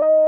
you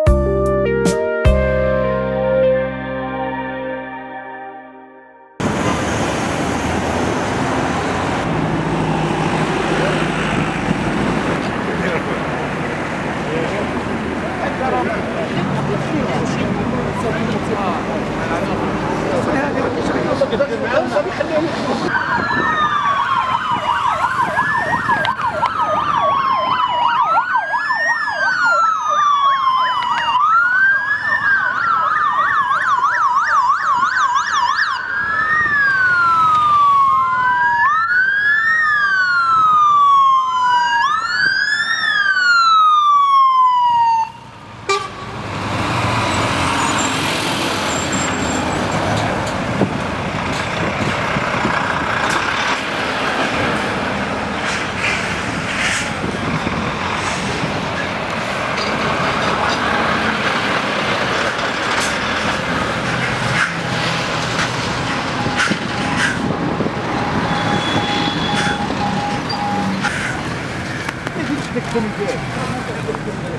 tem que comer.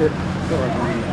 it.